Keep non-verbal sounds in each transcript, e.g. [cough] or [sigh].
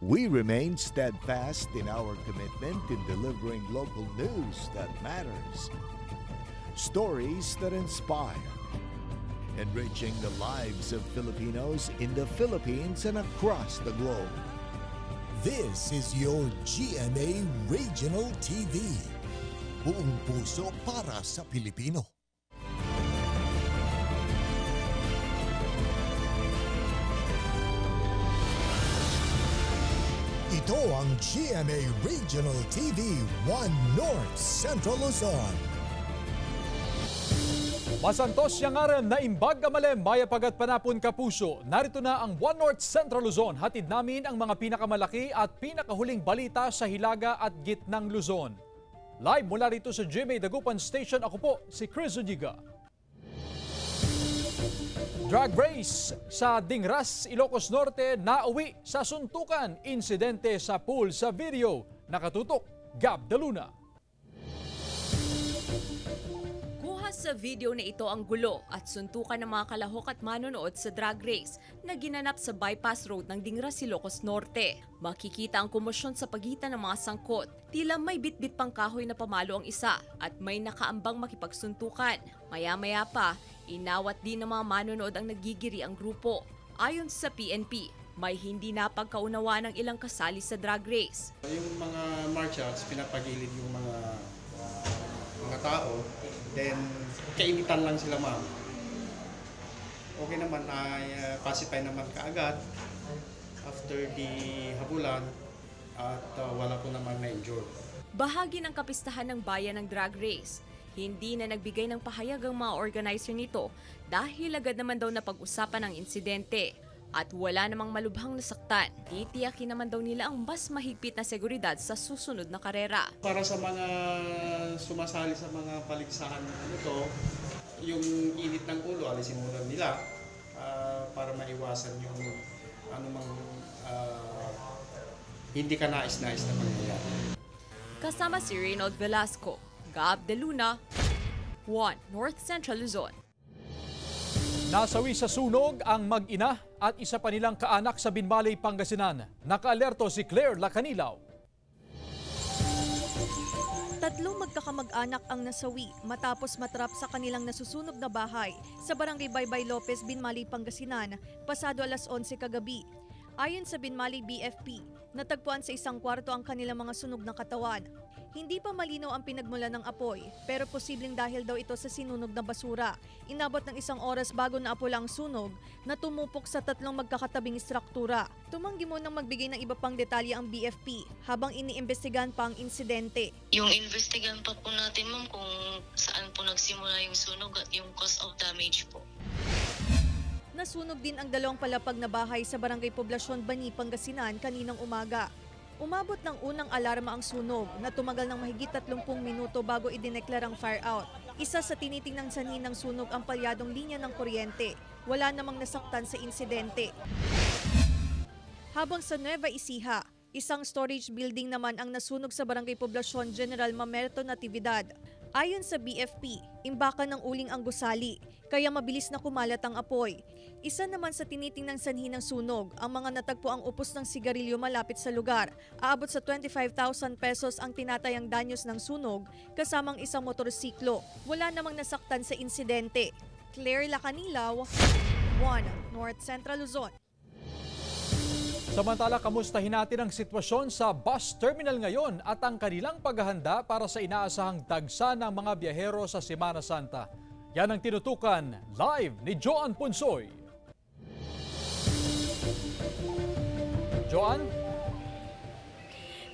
We remain steadfast in our commitment in delivering local news that matters, stories that inspire, enriching the lives of Filipinos in the Philippines and across the globe. This is your GMA Regional TV. Buong puso para sa Pilipino. Ang GMA Regional TV 1 North Central Luzon. Masantos yang aram na imbag kamalem maya pagat panapon kapuso. Narito na ang One North Central Luzon. Hatid namin ang mga pinakamalaki at pinakahuling balita sa Hilaga at Gitnang Luzon. Live mula rito sa GMA Dagupan Station, ako po si Chris Zuniga. Drag race sa Dingras, Ilocos Norte, nauwi sa suntukan. Insidente sa pool sa video. Nakatutok, Gab Daluna. Kuha sa video na ito ang gulo at suntukan ng mga kalahok at manonood sa drag race na ginanap sa bypass road ng Dingras, Ilocos Norte. Makikita ang komosyon sa pagitan ng mga sangkot. Tila may bitbit pang kahoy na pamalo ang isa at may nakaambang makipagsuntukan. Maya-maya pa, inawat din ng mga manonood ang nagigiri ang grupo. Ayon sa PNP, may hindi napagkaunawa ng ilang kasali sa drag race. Yung mga marchers, pinapagilid yung mga mga tao. Then, kainitan lang sila ma'am. Okay naman, ay uh, pacify naman kaagad after the habulan at uh, wala po naman na-injure. Bahagi ng kapistahan ng bayan ng drag race. Hindi na nagbigay ng pahayag ang mga organizer nito dahil agad naman daw na pag-usapan ang insidente. At wala namang malubhang nasaktan. Titiyakin naman daw nila ang mas mahigpit na seguridad sa susunod na karera. Para sa mga sumasali sa mga paligsahan ng ano yung init ng ulo, alisin muna nila ah, para maiwasan yung anumang ah, hindi ka nais-nais na mangyayari. Kasama si Reynold Velasco, Gab De Luna, 1 North Central Luzon. Nasawi sa sunog ang mag-ina at isa pa nilang kaanak sa Binmalay, Pangasinan. Nakaalerto si Claire Lacanilaw. Tatlong magkakamag-anak ang nasawi matapos matrap sa kanilang nasusunog na bahay sa barangay Baybay Lopez, Binmali, Pangasinan, pasado alas 11 kagabi. Ayon sa Binmali BFP, natagpuan sa isang kwarto ang kanilang mga sunog na katawan. Hindi pa malinaw ang pinagmula ng apoy, pero posibleng dahil daw ito sa sinunog na basura. Inabot ng isang oras bago naapula ang sunog na tumupok sa tatlong magkakatabing struktura. Tumanggi mo nang magbigay ng iba pang detalye ang BFP habang iniimbestigahan pa ang insidente. Yung investigan pa po natin ma'am kung saan po nagsimula yung sunog at yung cause of damage po. Nasunog din ang dalawang palapag na bahay sa Barangay Poblasyon Bani, Pangasinan kaninang umaga. Umabot ng unang alarma ang sunog na tumagal ng mahigit 30 minuto bago idineklarang fire out. Isa sa tinitingnan sanhi ng sunog ang palyadong linya ng kuryente. Wala namang nasaktan sa insidente. Habang sa Nueva Ecija, isang storage building naman ang nasunog sa Barangay Poblasyon General Mamerto Natividad. Ayon sa BFP, imbakan ng uling ang gusali, kaya mabilis na kumalat ang apoy. Isa naman sa tinitingnan sanhi ng sunog, ang mga natagpo ang upos ng sigarilyo malapit sa lugar. Aabot sa 25,000 pesos ang tinatayang danyos ng sunog, kasamang isang motorsiklo. Wala namang nasaktan sa insidente. Claire Lacanilaw, 1 North Central Luzon. Samantala, kamustahin natin ang sitwasyon sa bus terminal ngayon at ang kanilang paghahanda para sa inaasahang dagsa ng mga biyahero sa Semana Santa. Yan ang tinutukan live ni Joan Punsoy. Joan?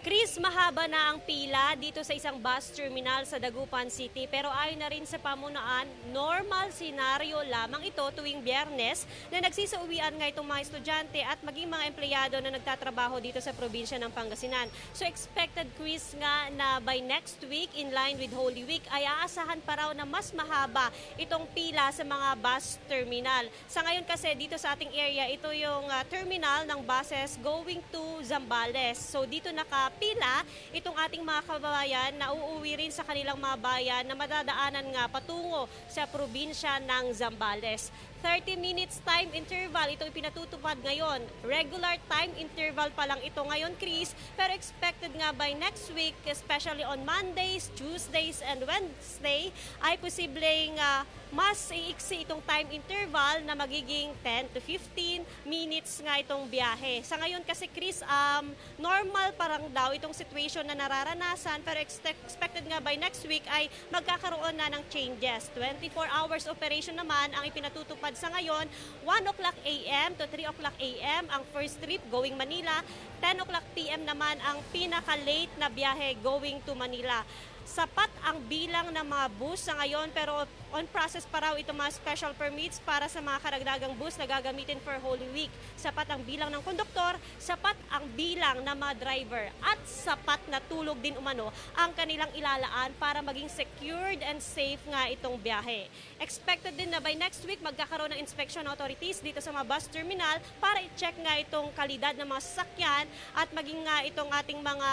Chris, mahaba na ang pila dito sa isang bus terminal sa Dagupan City pero ayon na rin sa pamunaan, normal senaryo lamang ito tuwing biyernes na nagsisauwian nga itong mga estudyante at maging mga empleyado na nagtatrabaho dito sa probinsya ng Pangasinan. So expected Chris nga na by next week in line with Holy Week ay aasahan pa raw na mas mahaba itong pila sa mga bus terminal. Sa ngayon kasi dito sa ating area, ito yung uh, terminal ng buses going to Zambales. So dito naka pila itong ating mga kababayan na uuwi rin sa kanilang mga bayan na madadaanan nga patungo sa probinsya ng Zambales. 30 minutes time interval ito ipinatutupad ngayon. Regular time interval pa lang ito ngayon, Chris, pero expected nga by next week, especially on Mondays, Tuesdays, and Wednesday, ay posibleng ah, mas iiksi itong time interval na magiging 10 to 15 minutes nga itong biyahe. Sa ngayon kasi Chris, um, normal parang daw itong situation na nararanasan pero expect- expected nga by next week ay magkakaroon na ng changes. 24 hours operation naman ang ipinatutupad sa ngayon. 1 o'clock a.m. to 3 o'clock a.m. ang first trip going Manila. 10 o'clock p.m. naman ang pinaka-late na biyahe going to Manila. Sapat ang bilang ng mga bus sa ngayon pero on process pa raw itong mga special permits para sa mga karagdagang bus na gagamitin for Holy Week. Sapat ang bilang ng konduktor, sapat ang bilang ng mga driver at sapat na tulog din umano ang kanilang ilalaan para maging secured and safe nga itong biyahe. Expected din na by next week magkakaroon ng inspection authorities dito sa mga bus terminal para i-check nga itong kalidad ng mga sasakyan at maging nga itong ating mga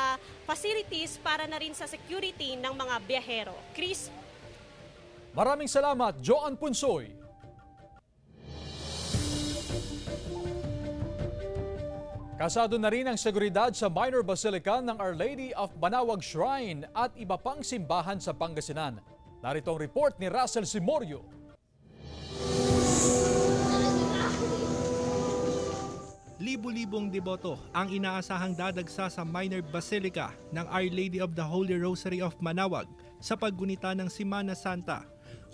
facilities para na rin sa security ng mga biyahero. Chris, Maraming salamat, Joan Punsoy. Kasado na rin ang seguridad sa Minor Basilica ng Our Lady of Banawag Shrine at iba pang simbahan sa Pangasinan. Narito ang report ni Russell Simorio. Libo-libong deboto ang inaasahang dadagsa sa Minor Basilica ng Our Lady of the Holy Rosary of Manawag sa paggunita ng Simana Santa.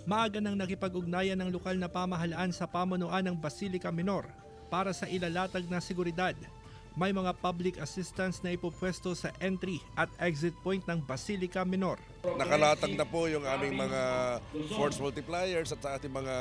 Maaga nang nakipag-ugnayan ng lokal na pamahalaan sa pamunuan ng Basilica Minor para sa ilalatag na seguridad. May mga public assistance na ipopwesto sa entry at exit point ng Basilica Minor. Nakalatag na po yung aming mga force multipliers at sa ating mga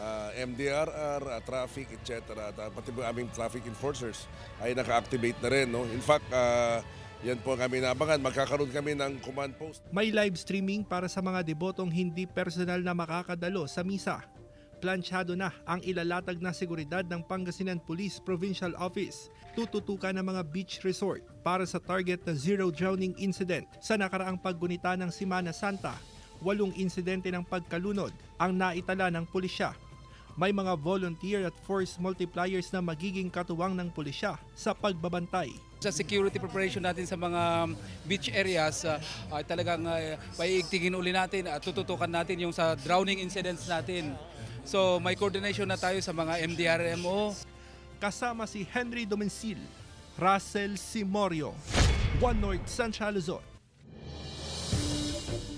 ah, MDRR, ah, traffic, etc. At ah, pati po aming traffic enforcers ay naka-activate na rin. No? In fact, ah, yan po ang aming naabangan. Magkakaroon kami ng command post. May live streaming para sa mga debotong hindi personal na makakadalo sa misa. Planchado na ang ilalatag na seguridad ng Pangasinan Police Provincial Office. Tututukan ng mga beach resort para sa target na zero drowning incident sa nakaraang paggunita ng Simana Santa. Walong insidente ng pagkalunod ang naitala ng pulisya. May mga volunteer at force multipliers na magiging katuwang ng pulisya sa pagbabantay sa security preparation natin sa mga beach areas uh, talagang uh, paiigtingin uli natin at tututukan natin yung sa drowning incidents natin. So may coordination na tayo sa mga MDRMO. kasama si Henry Domencil, Russell Simorio, One North Central Luzon.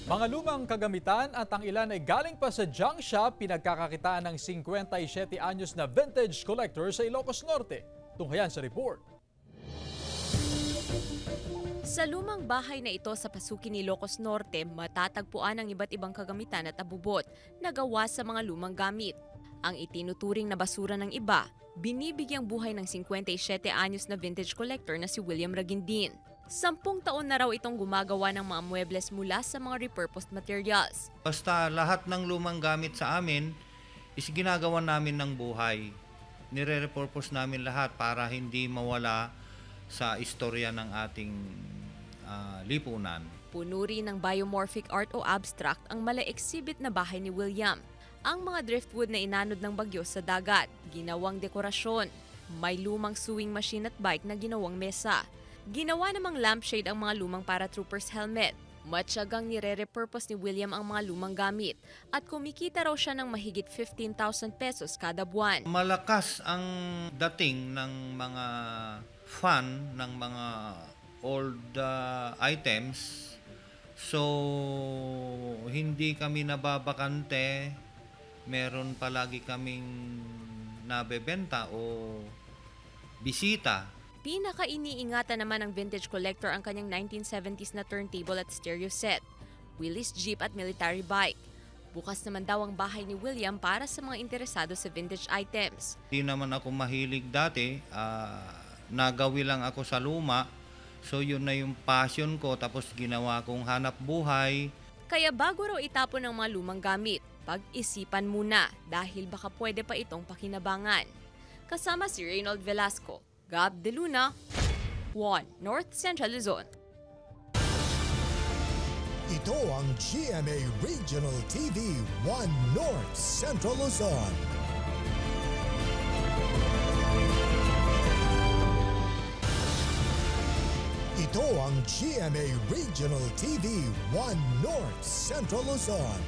Mga lumang kagamitan at ang ilan ay galing pa sa junk shop pinagkakakitaan ng 57 anyos na vintage collector sa Ilocos Norte. Tunghayan sa report. Sa lumang bahay na ito sa Pasukin ni Ilocos Norte, matatagpuan ang iba't ibang kagamitan at abubot na gawa sa mga lumang gamit. Ang itinuturing na basura ng iba, binibigyang buhay ng 57 anyos na vintage collector na si William Ragindin. Sampung taon na raw itong gumagawa ng mga muebles mula sa mga repurposed materials. Basta lahat ng lumang gamit sa amin is ginagawa namin ng buhay. Nire-repurpose namin lahat para hindi mawala sa istorya ng ating ah, lipunan. Puno rin ng biomorphic art o abstract ang mala exhibit na bahay ni William. Ang mga driftwood na inanod ng bagyo sa dagat, ginawang dekorasyon. May lumang sewing machine at bike na ginawang mesa. Ginawa namang lampshade ang mga lumang paratroopers helmet. Matyagang nire-repurpose ni William ang mga lumang gamit at kumikita raw siya ng mahigit 15,000 pesos kada buwan. Malakas ang dating ng mga fan ng mga old ah, items. So, hindi kami nababakante. Meron palagi kaming nabebenta o bisita Pinaka-iniingatan naman ng vintage collector ang kanyang 1970s na turntable at stereo set, Willys Jeep at military bike. Bukas naman daw ang bahay ni William para sa mga interesado sa vintage items. Di naman ako mahilig dati. ah, nagawi lang ako sa luma. So yun na yung passion ko. Tapos ginawa kong hanap buhay. Kaya bago raw itapon ang mga lumang gamit, pag-isipan muna dahil baka pwede pa itong pakinabangan. Kasama si Reynold Velasco, Gab De Luna, 1 North Central Luzon. Ito ang GMA Regional TV 1 North Central Luzon. Ito ang GMA Regional TV 1 North Central Luzon.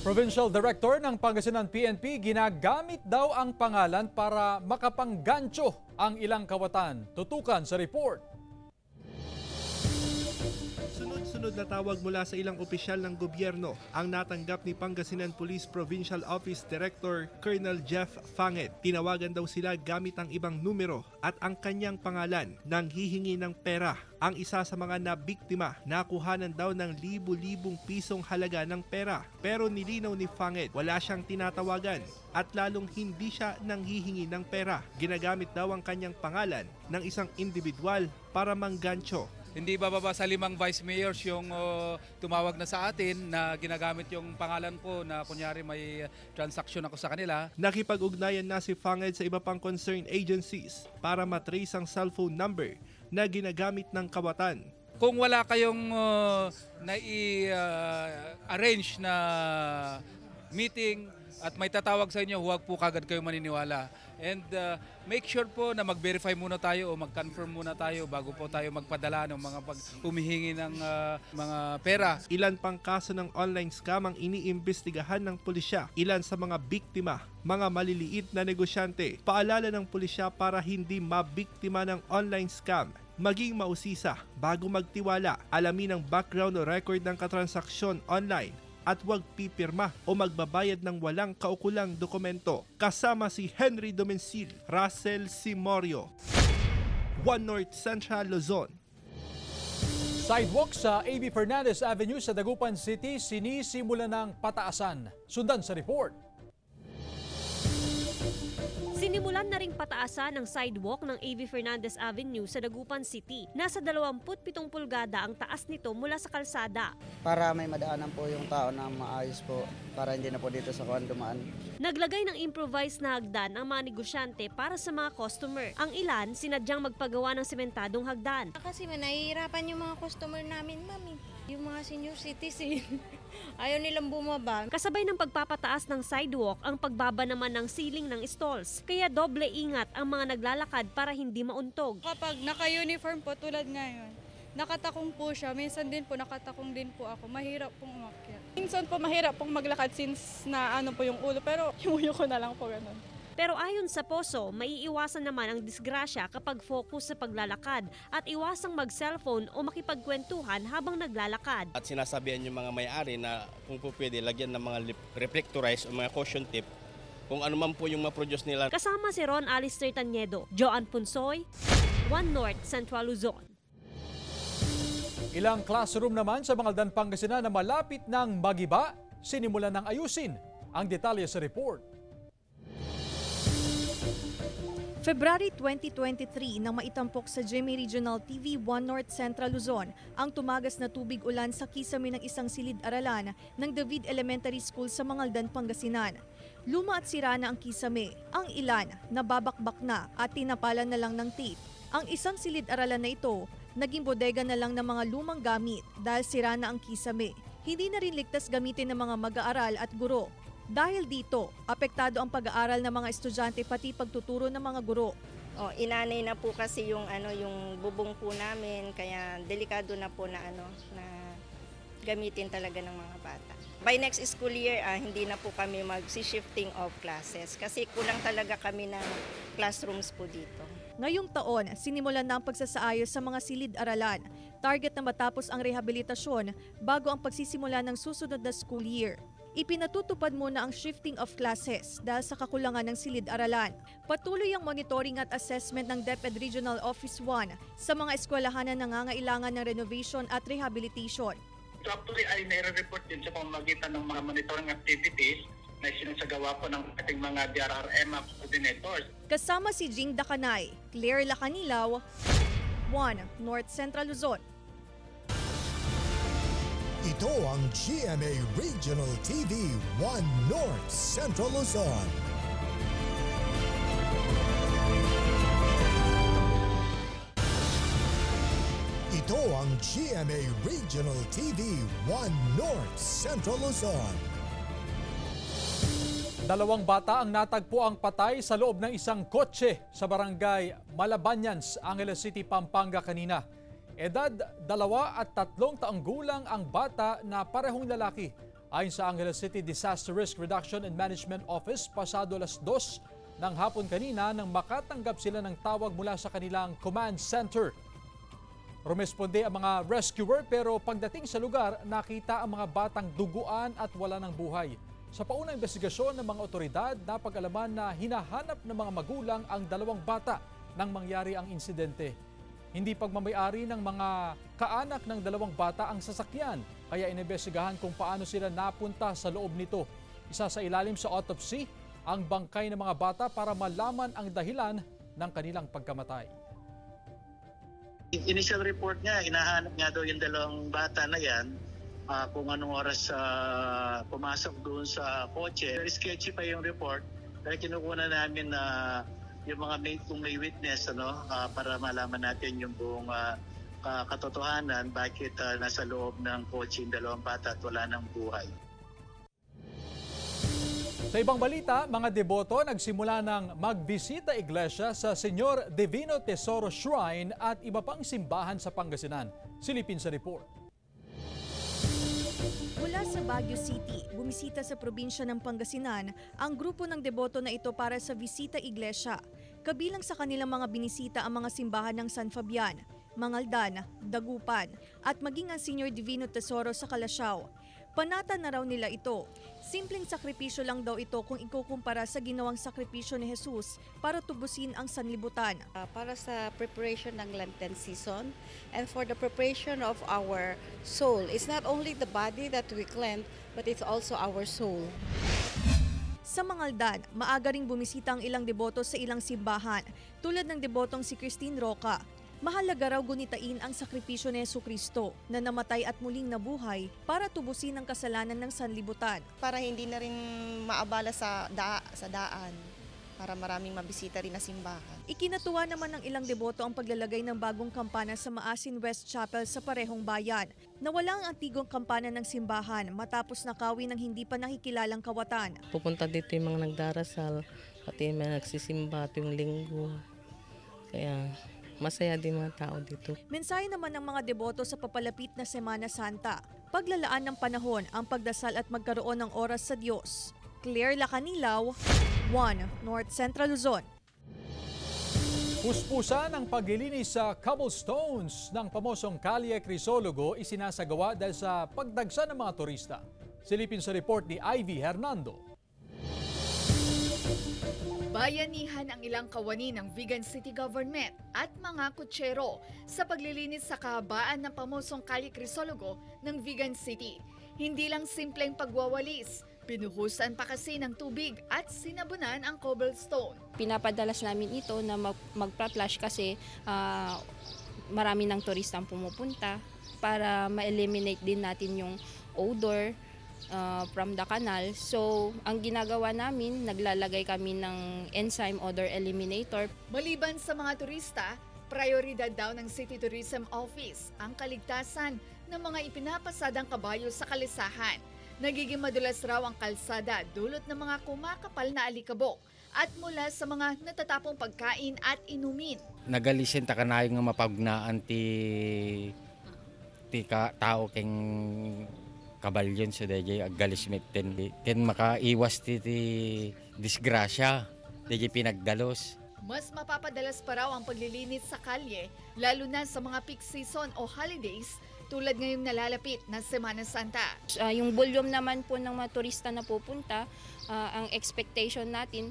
Provincial Director ng Pangasinan PNP ginagamit daw ang pangalan para makapanggancho ang ilang kawatan. Tutukan sa report. Sunod-sunod na tawag mula sa ilang opisyal ng gobyerno ang natanggap ni Pangasinan Police Provincial Office Director Colonel Jeff Fanget. Tinawagan daw sila gamit ang ibang numero at ang kanyang pangalan nang hihingi ng pera. Ang isa sa mga nabiktima nakuhanan daw ng libu-libong pisong halaga ng pera. Pero nilinaw ni Fanget wala siyang tinatawagan at lalong hindi siya nanghihingi ng pera. Ginagamit daw ang kanyang pangalan ng isang individual para manggancho Hindi bababa sa limang vice mayors yung uh, tumawag na sa atin na ginagamit yung pangalan ko na kunyari may transaction ako sa kanila. Nakipag-ugnayan na si Fanged sa iba pang concerned agencies para matrace ang cellphone number na ginagamit ng kawatan. Kung wala kayong uh, nai-arrange na meeting at may tatawag sa inyo, huwag po kagad kayo maniniwala. And uh, make sure po na mag-verify muna tayo o mag-confirm muna tayo bago po tayo magpadala ng mga pag humihingi ng uh, mga pera. Ilan pang kaso ng online scam ang iniimbestigahan ng pulisya. Ilan sa mga biktima, mga maliliit na negosyante. Paalala ng pulisya para hindi mabiktima ng online scam maging mausisa bago magtiwala. Alamin ang background o record ng katransaksyon online at huwag pipirma o magbabayad ng walang kaukulang dokumento. Kasama si Henry Domencil, Russell Simorio, One North Central Luzon. Sidewalk sa AB Fernandez Avenue sa Dagupan City sinisimula ng pataasan. Sundan sa report. Sinimulan na ring pataasan ang sidewalk ng AV Fernandez Avenue sa Dagupan City. Nasa 27 pulgada ang taas nito mula sa kalsada. Para may madaanan po yung tao na maayos po para hindi na po dito sa kuwan dumaan. Naglagay ng improvised na hagdan ang mga negosyante para sa mga customer. Ang ilan sinadyang magpagawa ng sementadong hagdan. Kasi nahihirapan yung mga customer namin, mami. Yung mga senior citizen. [laughs] Ayaw nilang bumaba. Kasabay ng pagpapataas ng sidewalk ang pagbaba naman ng ceiling ng stalls. Kaya doble ingat ang mga naglalakad para hindi mauntog. Kapag naka-uniform po tulad ngayon, nakatakong po siya. Minsan din po nakatakong din po ako. Mahirap pong umakyat. Minsan po mahirap pong maglakad since na ano po yung ulo. Pero [laughs] yung ko na lang po ganun. Pero ayon sa Poso, maiiwasan naman ang disgrasya kapag focus sa paglalakad at iwasang mag-cellphone o makipagkwentuhan habang naglalakad. At sinasabihan yung mga may-ari na kung po pwede, lagyan ng mga reflectorize o mga caution tip kung ano man po yung ma-produce nila. Kasama si Ron Alistair Tanyedo, Joan Punsoy, One North Central Luzon. Ilang classroom naman sa Bangaldan, Pangasinan na malapit ng magiba, sinimulan ng ayusin. Ang detalye sa report. February 2023 nang maitampok sa Jimmy Regional TV 1 North Central Luzon ang tumagas na tubig ulan sa kisame ng isang silid-aralan ng David Elementary School sa Mangaldan, Pangasinan. Luma at sira na ang kisame. Ang ilan, nababakbak na at tinapalan na lang ng tape. Ang isang silid-aralan na ito, naging bodega na lang ng mga lumang gamit dahil sira na ang kisame. Hindi na rin ligtas gamitin ng mga mag-aaral at guro dahil dito, apektado ang pag-aaral ng mga estudyante pati pagtuturo ng mga guro. Oh, inanay na po kasi yung ano yung bubong po namin kaya delikado na po na ano na gamitin talaga ng mga bata. By next school year, ah, hindi na po kami mag-shifting of classes kasi kulang talaga kami ng classrooms po dito. Ngayong taon, sinimulan na ang pagsasaayos sa mga silid-aralan. Target na matapos ang rehabilitasyon bago ang pagsisimula ng susunod na school year ipinatutupad muna ang shifting of classes dahil sa kakulangan ng silid-aralan. Patuloy ang monitoring at assessment ng DepEd Regional Office 1 sa mga eskwelahan na nangangailangan ng renovation at rehabilitation. So actually ay nire-report din sa pamamagitan ng mga monitoring activities na sinasagawa po ng ating mga DRRM coordinators. Kasama si Jing Dakanay, Claire Lacanilaw, 1 North Central Luzon. Ito ang GMA Regional TV 1 North Central Luzon. Ito ang GMA Regional TV 1 North Central Luzon. Dalawang bata ang natagpo ang patay sa loob ng isang kotse sa barangay Malabanyans, Angeles City, Pampanga kanina. Edad dalawa at tatlong taong gulang ang bata na parehong lalaki. Ayon sa Angeles City Disaster Risk Reduction and Management Office, pasado alas dos ng hapon kanina nang makatanggap sila ng tawag mula sa kanilang command center. Rumesponde ang mga rescuer pero pagdating sa lugar, nakita ang mga batang duguan at wala ng buhay. Sa paunang investigasyon ng mga otoridad, napag-alaman na hinahanap ng mga magulang ang dalawang bata nang mangyari ang insidente. Hindi pagmamayari ng mga kaanak ng dalawang bata ang sasakyan, kaya inibestigahan kung paano sila napunta sa loob nito. Isa sa ilalim sa autopsy, ang bangkay ng mga bata para malaman ang dahilan ng kanilang pagkamatay. Initial report niya, hinahanap nga daw yung dalawang bata na yan ah, kung anong oras ah, pumasok doon sa kotse. Very sketchy pa yung report dahil kinukuha namin na yung mga may, kung may witness ano, ah, para malaman natin yung buong ah, ka- katotohanan bakit ah, nasa loob ng kotse yung dalawang bata at wala ng buhay. Sa ibang balita, mga deboto nagsimula ng magbisita iglesia sa Senyor Divino Tesoro Shrine at iba pang simbahan sa Pangasinan. Silipin sa report. Mula sa Baguio City, bumisita sa probinsya ng Pangasinan ang grupo ng deboto na ito para sa Visita Iglesia. Kabilang sa kanilang mga binisita ang mga simbahan ng San Fabian, Mangaldan, Dagupan at maging ang Senior Divino Tesoro sa Kalasyaw. Panata na raw nila ito. Simpleng sakripisyo lang daw ito kung ikukumpara sa ginawang sakripisyo ni Jesus para tubusin ang sanlibutan. Uh, para sa preparation ng Lenten season and for the preparation of our soul. It's not only the body that we cleanse, but it's also our soul. Sa Mangaldan, maaga ring bumisita ang ilang deboto sa ilang simbahan, tulad ng debotong si Christine Roca. Mahalaga raw gunitain ang sakripisyo ni Yesu Kristo na namatay at muling nabuhay para tubusin ang kasalanan ng sanlibutan. para hindi na rin maabala sa da sa daan para maraming mabisita rin na simbahan. Ikinatuwa naman ng ilang deboto ang paglalagay ng bagong kampana sa Maasin West Chapel sa parehong bayan. Nawala ang antigong kampana ng simbahan matapos nakawin ng hindi pa nakikilalang kawatan. Pupunta dito yung mga nagdarasal, pati yung mga nagsisimba tuwing linggo. Kaya masaya din mga tao dito. Mensahe naman ng mga deboto sa papalapit na Semana Santa. Paglalaan ng panahon ang pagdasal at magkaroon ng oras sa Diyos. Claire Lacanilaw, 1 North Central Luzon. Puspusan ang paglilinis sa cobblestones ng pamosong Kalye Crisologo isinasagawa dahil sa pagdagsa ng mga turista. Silipin sa report ni Ivy Hernando. Bayanihan ang ilang kawani ng Vegan City Government at mga kutsero sa paglilinis sa kahabaan ng pamosong Kali Crisologo ng Vegan City. Hindi lang simpleng pagwawalis, pinuhusan pa kasi ng tubig at sinabunan ang cobblestone. pinapadalas namin ito na mag, magpa-flash kasi ah, marami ng turista ang pumupunta para ma-eliminate din natin yung odor ah, from the canal. So, ang ginagawa namin, naglalagay kami ng enzyme odor eliminator. Maliban sa mga turista, prioridad daw ng City Tourism Office ang kaligtasan ng mga ipinapasadang kabayo sa kalisahan. Nagiging madulas raw ang kalsada dulot ng mga kumakapal na alikabok at mula sa mga natatapong pagkain at inumin. nagalisin ta kanayo nga mapagnaan ti ti ka, tao keng kabalyon so dayjay aggalis mitten ken makaiwas ti, ti disgrasya dayjay pinagdalos Mas mapapadalas pa raw ang paglilinis sa kalye, lalo na sa mga peak season o holidays tulad ngayong nalalapit na Semana Santa. Ah, yung volume naman po ng mga turista na pupunta, ah, ang expectation natin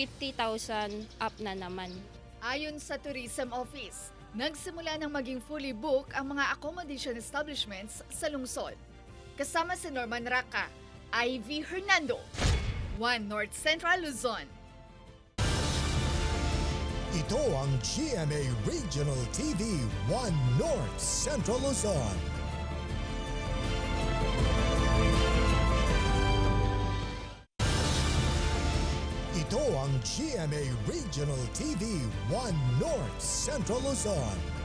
50,000 up na naman. Ayon sa Tourism Office, nagsimula ng maging fully book ang mga accommodation establishments sa lungsod. Kasama si Norman Raka, Ivy Hernando, One North Central Luzon. Ito ang GMA Regional TV 1 North Central Luzon. Ito ang GMA Regional TV 1 North Central Luzon.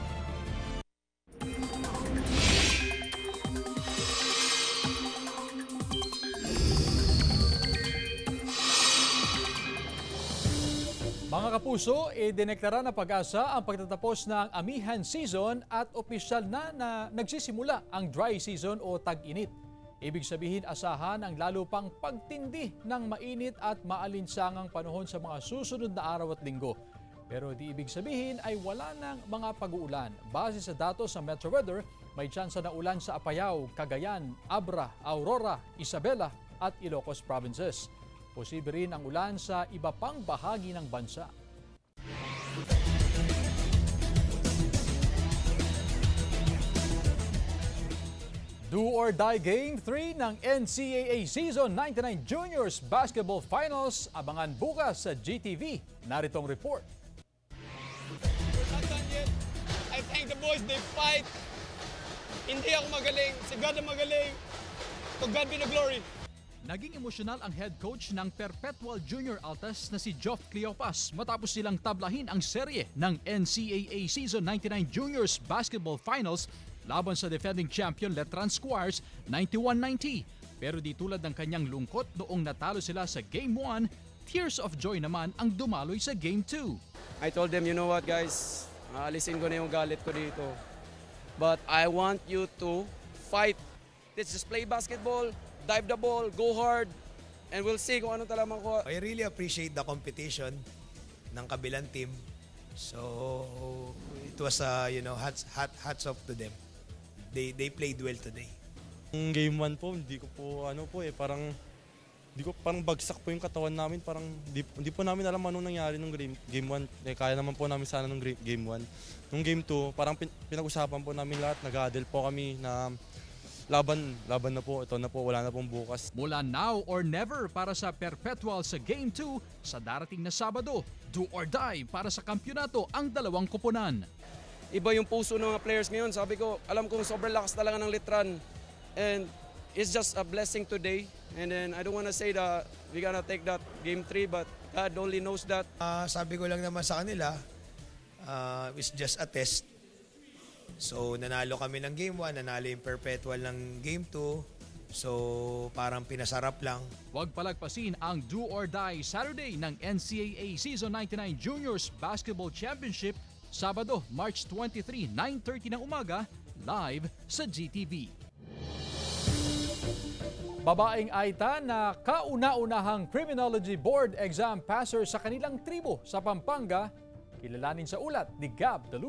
Mga kapuso, idineklara na pag-asa ang pagtatapos ng amihan season at opisyal na na nagsisimula ang dry season o tag-init. Ibig sabihin asahan ang lalo pang pagtindi ng mainit at maalinsangang panahon sa mga susunod na araw at linggo. Pero di ibig sabihin ay wala ng mga pag-uulan. Base sa datos sa Metro Weather, may tsansa na ulan sa Apayao, Cagayan, Abra, Aurora, Isabela at Ilocos provinces. Posible rin ang ulan sa iba pang bahagi ng bansa. Do or Die Game 3 ng NCAA Season 99 Juniors Basketball Finals abangan bukas sa GTV. Naritong report. not done yet. I thank the boys, they fight. Hindi ako magaling. Si God ang magaling. To God be the glory. Naging emosyonal ang head coach ng Perpetual Junior Altas na si Geoff Cleopas matapos silang tablahin ang serye ng NCAA Season 99 Juniors Basketball Finals laban sa defending champion Letran Squires 91-90. Pero di tulad ng kanyang lungkot noong natalo sila sa Game 1, tears of joy naman ang dumaloy sa Game 2. I told them, you know what guys, aalisin ko na yung galit ko dito. But I want you to fight. Let's just play basketball, dive the ball, go hard, and we'll see kung anong talaman ko. I really appreciate the competition ng kabilang team. So it was uh, you know hats hat, hats off to them. They they played well today. Yung game 1 po, hindi ko po ano po eh, parang hindi ko parang bagsak po yung katawan namin, parang hindi, hindi po namin alam anong nangyari nung game, game 1. Eh, kaya naman po namin sana nung game 1. Nung game 2, parang pin, pinag-usapan po namin lahat, nag-huddle po kami na laban, laban na po, ito na po, wala na pong bukas. Mula now or never para sa Perpetual sa Game 2 sa darating na Sabado. Do or die para sa kampyonato ang dalawang koponan. Iba yung puso ng mga players ngayon. Sabi ko, alam kong sobrang lakas talaga ng Litran. And it's just a blessing today. And then I don't want to say that we're gonna take that game 3, but God only knows that. Ah, sabi ko lang naman sa kanila, uh, it's just a test. So nanalo kami ng game 1, nanalo yung perpetual ng game 2. So parang pinasarap lang. Huwag palagpasin ang Do or Die Saturday ng NCAA Season 99 Juniors Basketball Championship Sabado, March 23, 9.30 ng umaga, live sa GTV. Babaeng Aita na kauna-unahang Criminology Board exam passer sa kanilang tribo sa Pampanga, kilalanin sa ulat ni Gab De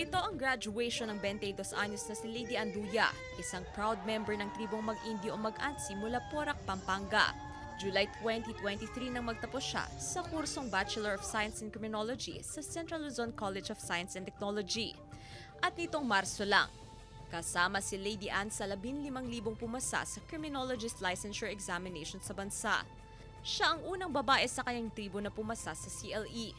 Ito ang graduation ng 22 anyos na si Lady Anduya, isang proud member ng tribong Mag-Indio o Mag-Ansi mula Porac, Pampanga. July 2023 nang magtapos siya sa kursong Bachelor of Science in Criminology sa Central Luzon College of Science and Technology. At nitong Marso lang, kasama si Lady Ann sa 15,000 pumasa sa Criminologist Licensure Examination sa bansa. Siya ang unang babae sa kanyang tribo na pumasa sa CLE.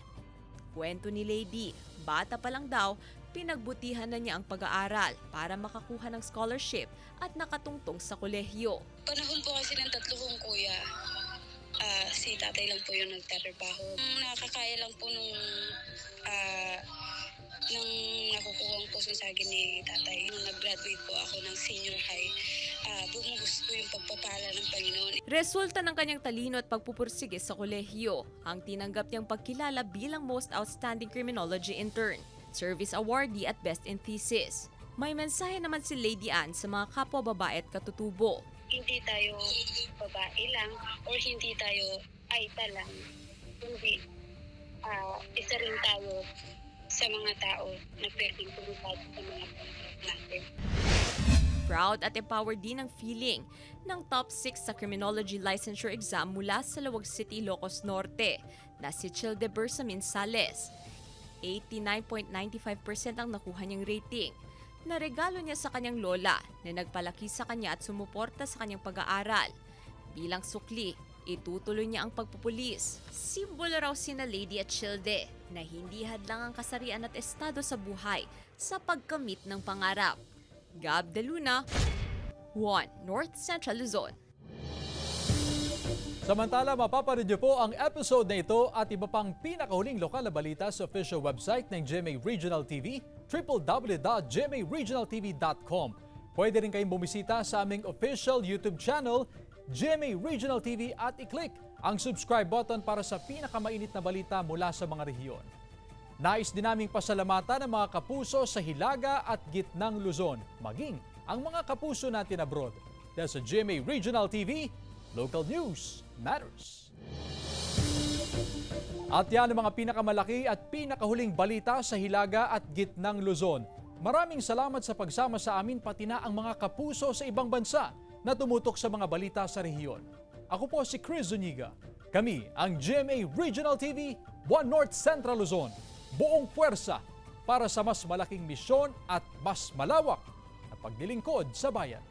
Kwento ni Lady, bata pa lang daw, pinagbutihan na niya ang pag-aaral para makakuha ng scholarship at nakatungtong sa kolehiyo. Panahon po kasi ng tatlo kong kuya, ah, si tatay lang po yung nagtatrabaho. Nakakaya lang po nung ah, nung nakukuha puso sa akin ni tatay. Nung nag-graduate po ako ng senior high, ah, bumuhos po yung pagpapala ng Panginoon. Resulta ng kanyang talino at pagpupursige sa kolehiyo, ang tinanggap niyang pagkilala bilang Most Outstanding Criminology Intern, Service Awardee at Best in Thesis. May mensahe naman si Lady Ann sa mga kapwa babae at katutubo. Hindi tayo babae lang or hindi tayo aita lang. Hindi, ah, isa rin tayo sa mga tao na pwedeng tumupad sa mga natin. Proud at empowered din ang feeling ng top 6 sa criminology licensure exam mula sa Lawag City, Ilocos Norte na si Childe Bersamin Sales. 89.95% ang nakuha niyang rating na regalo niya sa kanyang lola na nagpalaki sa kanya at sumuporta sa kanyang pag-aaral. Bilang sukli, itutuloy niya ang pagpupulis. Simbolo raw sina Lady at Childe na hindi hadlang ang kasarian at estado sa buhay sa pagkamit ng pangarap. Gab De Luna, 1 North Central Luzon. Samantala, mapapanood niyo po ang episode na ito at iba pang pinakahuling lokal na balita sa official website ng GMA Regional TV, www.gmaregionaltv.com. Pwede rin kayong bumisita sa aming official YouTube channel, GMA Regional TV at i-click ang subscribe button para sa pinakamainit na balita mula sa mga rehiyon. Nais din naming pasalamatan ang mga kapuso sa Hilaga at Gitnang Luzon, maging ang mga kapuso natin abroad. Dahil sa GMA Regional TV, local news matters. At yan ang mga pinakamalaki at pinakahuling balita sa Hilaga at Gitnang Luzon. Maraming salamat sa pagsama sa amin pati na ang mga kapuso sa ibang bansa na tumutok sa mga balita sa rehiyon. Ako po si Chris Zuniga. Kami ang GMA Regional TV, One North Central Luzon. Buong puwersa para sa mas malaking misyon at mas malawak na paglilingkod sa bayan.